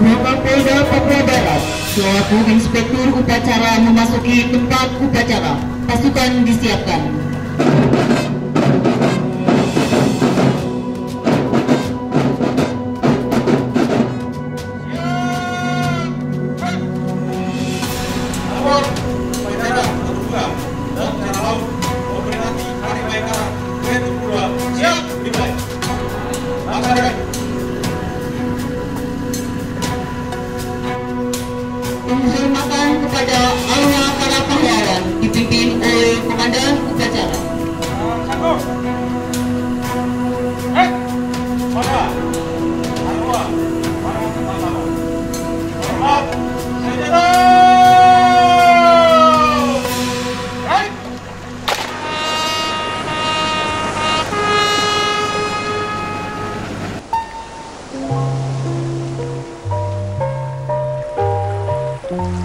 Bapak Polda Papua Barat selaku Inspektur Upacara memasuki tempat upacara. Pasukan disiapkan. Canada.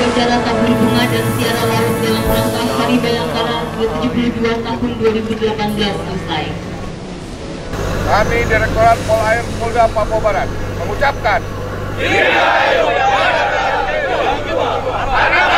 Upacara tabur bunga dan siara laut dalam rangka Hari Bayangkara ke-72 tahun 2018 selesai. Kami Direktorat Polair Polda Papua Barat mengucapkan Dirgahayu Para